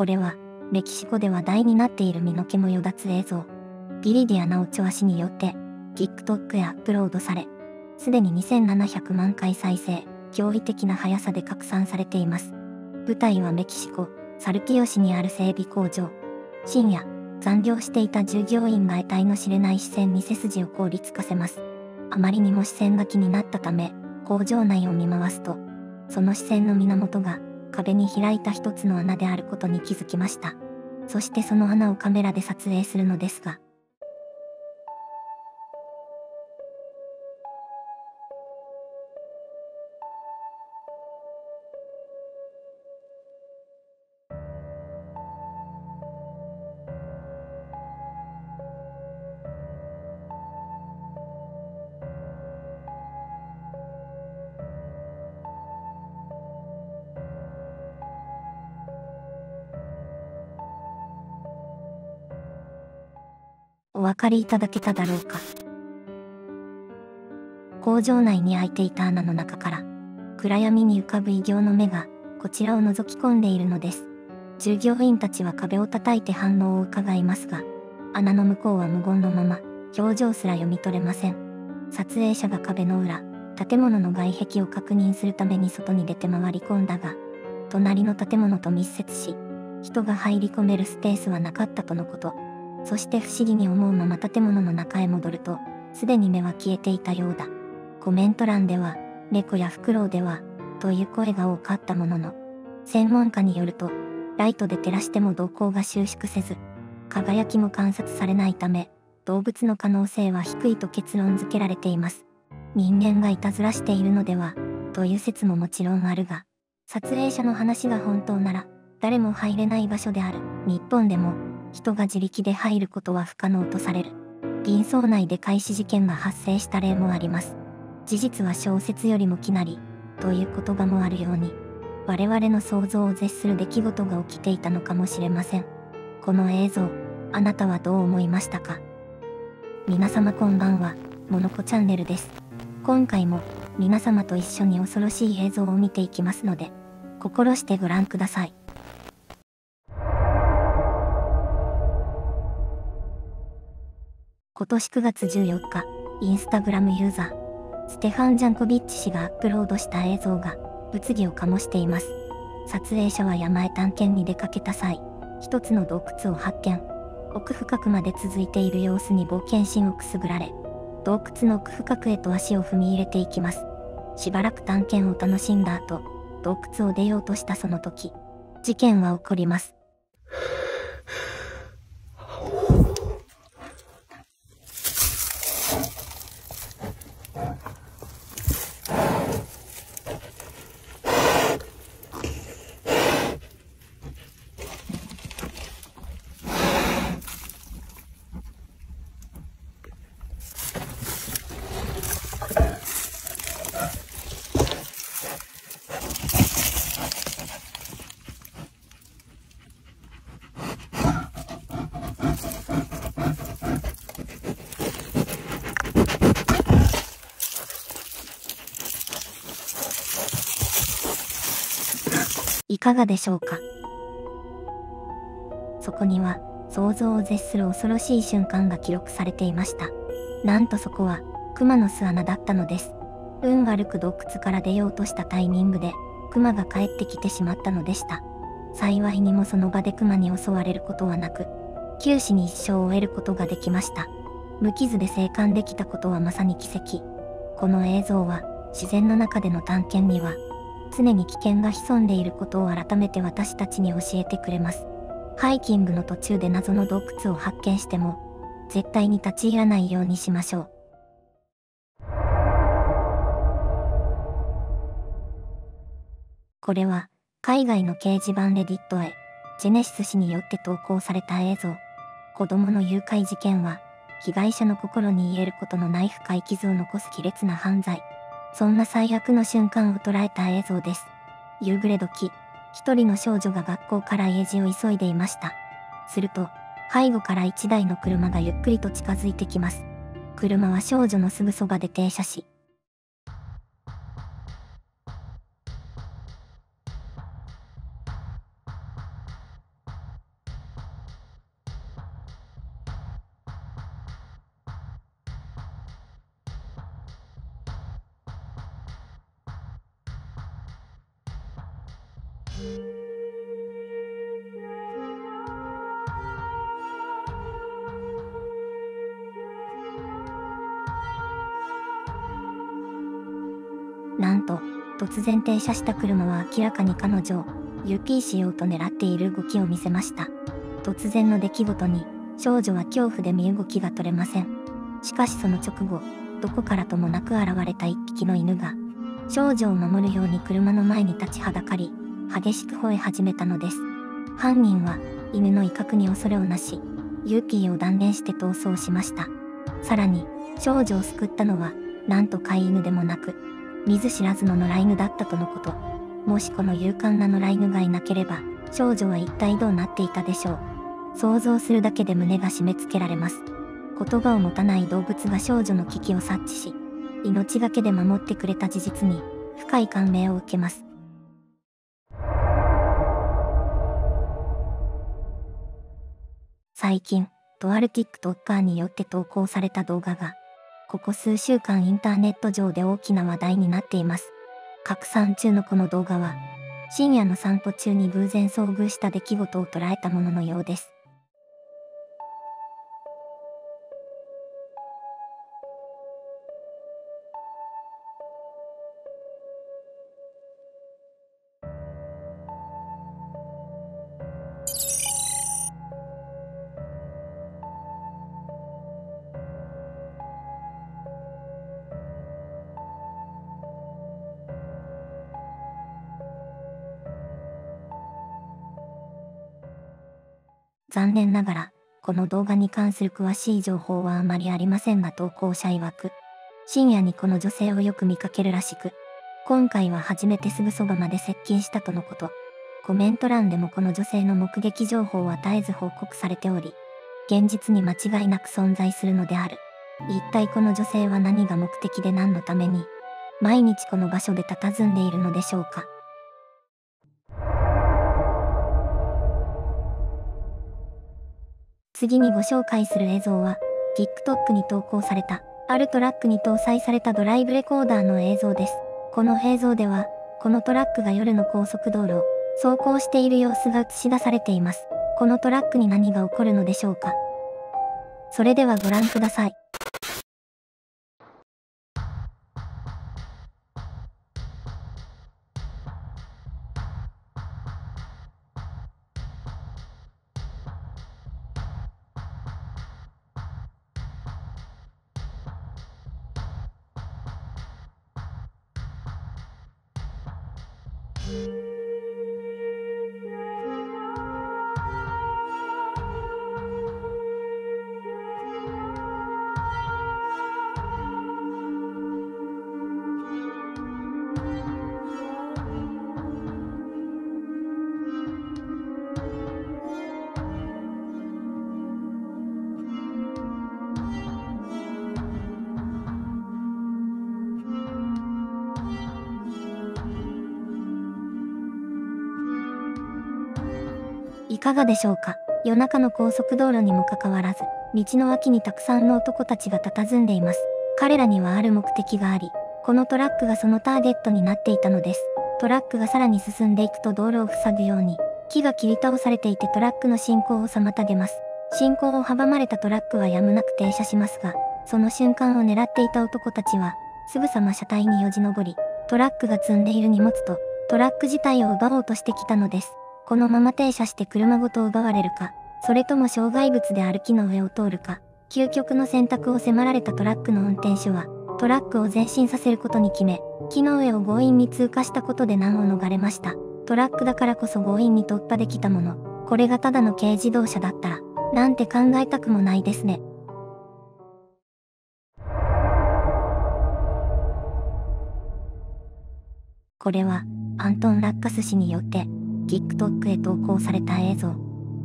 これは、メキシコで話題になっている身の毛もよだつ映像。ビリディアナオチョア氏によって、TikTok へアップロードされ、すでに2700万回再生、驚異的な速さで拡散されています。舞台はメキシコ、サルキヨ市にある整備工場。深夜、残業していた従業員が得体の知れない視線に背筋を凍りつかせます。あまりにも視線が気になったため、工場内を見回すと、その視線の源が壁に開いた一つの穴であることに気づきました。そしてその穴をカメラで撮影するのですが、お分かりいただけただろうか。工場内に開いていた穴の中から、暗闇に浮かぶ異形の目が、こちらを覗き込んでいるのです。従業員たちは壁を叩いて反応を伺いますが、穴の向こうは無言のまま、表情すら読み取れません。撮影者が壁の裏、建物の外壁を確認するために外に出て回り込んだが、隣の建物と密接し、人が入り込めるスペースはなかったとのこと。そして不思議に思うまま建物の中へ戻ると、すでに目は消えていたようだ。コメント欄では、猫やフクロウでは、という声が多かったものの、専門家によると、ライトで照らしても動向が収縮せず、輝きも観察されないため、動物の可能性は低いと結論付けられています。人間がいたずらしているのでは、という説ももちろんあるが、撮影者の話が本当なら、誰も入れない場所である。日本でも、人が自力で入ることは不可能とされる。銀層内で開始事件が発生した例もあります。事実は小説よりもきなり、という言葉もあるように、我々の想像を絶する出来事が起きていたのかもしれません。この映像、あなたはどう思いましたか？皆様こんばんは、モノコチャンネルです。今回も皆様と一緒に恐ろしい映像を見ていきますので、心してご覧ください。今年9月14日、インスタグラムユーザー、ステファン・ジャンコビッチ氏がアップロードした映像が物議を醸しています。撮影者は山へ探検に出かけた際、一つの洞窟を発見。奥深くまで続いている様子に冒険心をくすぐられ、洞窟の奥深くへと足を踏み入れていきます。しばらく探検を楽しんだ後、洞窟を出ようとしたその時、事件は起こります。かがでしょうか？そこには想像を絶する恐ろしい瞬間が記録されていました。なんとそこは熊の巣穴だったのです。運悪く洞窟から出ようとしたタイミングで熊が帰ってきてしまったのでした。幸いにもその場で熊に襲われることはなく、九死に一生を得ることができました。無傷で生還できたことはまさに奇跡。この映像は自然の中での探検には常に危険が潜んでいることを改めて私たちに教えてくれます。ハイキングの途中で謎の洞窟を発見しても、絶対に立ち入らないようにしましょう。これは、海外の掲示板レディットへ、ジェネシス氏によって投稿された映像。子供の誘拐事件は、被害者の心に癒えることのない深い傷を残す卑劣な犯罪。そんな最悪の瞬間を捉えた映像です。夕暮れ時、一人の少女が学校から家路を急いでいました。すると、背後から一台の車がゆっくりと近づいてきます。車は少女のすぐそばで停車し、なんと、突然停車した車は明らかに彼女を UP しようと狙っている動きを見せました。突然の出来事に、少女は恐怖で身動きが取れません。しかしその直後、どこからともなく現れた一匹の犬が、少女を守るように車の前に立ちはだかり、激しく吠え始めたのです。犯人は、犬の威嚇に恐れをなし、ユーピーを断念して逃走しました。さらに、少女を救ったのは、なんと飼い犬でもなく、見ず知らずの野良犬だったとのこと。もしこの勇敢な野良犬がいなければ、少女は一体どうなっていたでしょう。想像するだけで胸が締め付けられます。言葉を持たない動物が少女の危機を察知し、命がけで守ってくれた事実に、深い感銘を受けます。最近、とある TikToker によって投稿された動画が、ここ数週間インターネット上で大きな話題になっています。拡散中のこの動画は、深夜の散歩中に偶然遭遇した出来事を捉えたもののようです。残念ながら、この動画に関する詳しい情報はあまりありませんが投稿者曰く、深夜にこの女性をよく見かけるらしく、今回は初めてすぐそばまで接近したとのこと。コメント欄でもこの女性の目撃情報は絶えず報告されており、現実に間違いなく存在するのである。一体この女性は何が目的で何のために、毎日この場所で佇んでいるのでしょうか。次にご紹介する映像は、TikTok に投稿された、あるトラックに搭載されたドライブレコーダーの映像です。この映像では、このトラックが夜の高速道路を走行している様子が映し出されています。このトラックに何が起こるのでしょうかそれではご覧ください。you いかがでしょうか？夜中の高速道路にもかかわらず、道の脇にたくさんの男たちが佇んでいます。彼らにはある目的があり、このトラックがそのターゲットになっていたのです。トラックがさらに進んでいくと道路を塞ぐように、木が切り倒されていてトラックの進行を妨げます。進行を阻まれたトラックはやむなく停車しますが、その瞬間を狙っていた男たちは、すぐさま車体によじ登り、トラックが積んでいる荷物と、トラック自体を奪おうとしてきたのです。このまま停車して車ごと奪われるか、それとも障害物である木の上を通るか、究極の選択を迫られたトラックの運転手は、トラックを前進させることに決め、木の上を強引に通過したことで難を逃れました。トラックだからこそ強引に突破できたもの、これがただの軽自動車だったら、なんて考えたくもないですね。これは、アントン・ラッカス氏によって、TikTok へ投稿された映像。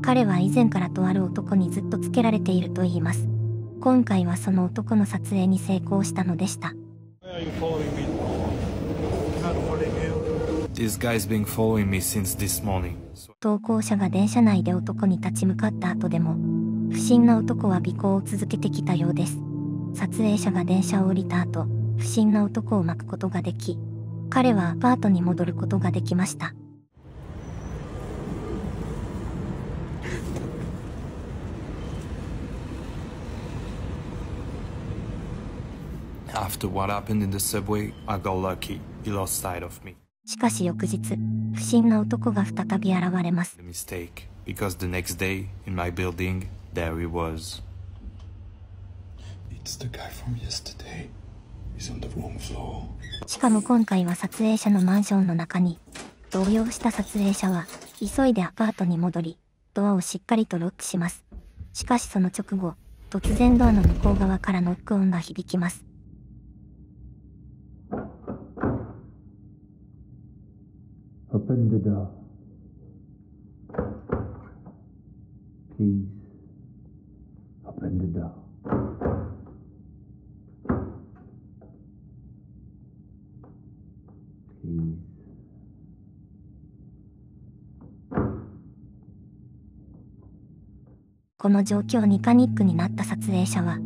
彼は以前からとある男にずっとつけられていると言います。今回はその男の撮影に成功したのでした。投稿者が電車内で男に立ち向かった後でも、不審な男は尾行を続けてきたようです。撮影者が電車を降りた後、不審な男を巻くことができ、彼はアパートに戻ることができました。After what happened in the subway, I got lucky. He lost sight of me. しかし翌日、不審な男が再び現れます。A mistake, because the next day, in my building, there he was. It's the guy from yesterday. He's on the wrong floor. しかも今回は撮影者のマンションの中に、動揺した撮影者は、急いでアパートに戻り、ドアをしっかりとロックします。しかしその直後、突然ドアの向こう側からノック音が響きます。Open the door. Please. Open the door. Please. この状況にパニックになった撮影者は、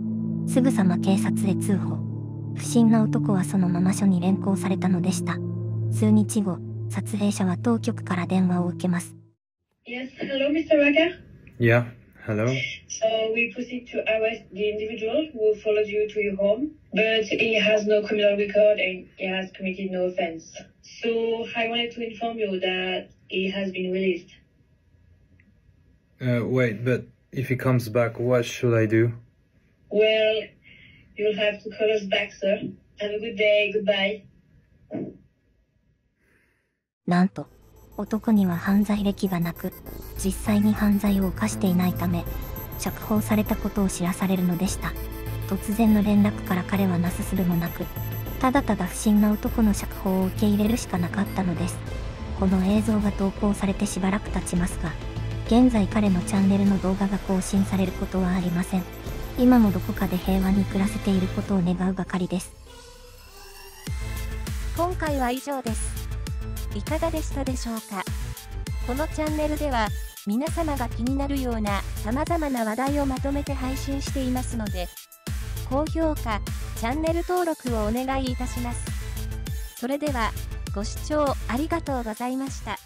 すぐさま警察へ通報。不審な男はそのまま署に連行されたのでした。数日後、撮影者は当局から電話を受けます。 Yes, hello, Mr. Raga. Yeah, hello? So we proceed to arrest the individual who followed you to your home, but he has no criminal record and he has committed no offense. So I wanted to inform you that he has been released. Uh, wait, but if he comes back, what should I do? Well, you'll have to call us back, sir. Have a good day. Goodbye. なんと、男には犯罪歴がなく、実際に犯罪を犯していないため、釈放されたことを知らされるのでした。突然の連絡から彼はなすすべもなく、ただただ不審な男の釈放を受け入れるしかなかったのです。この映像が投稿されてしばらく経ちますが、現在彼のチャンネルの動画が更新されることはありません。今もどこかで平和に暮らせていることを願うばかりです。今回は以上です。いかがでしたでしょうか？このチャンネルでは、皆様が気になるような様々な話題をまとめて配信していますので、高評価、チャンネル登録をお願いいたします。それでは、ご視聴ありがとうございました。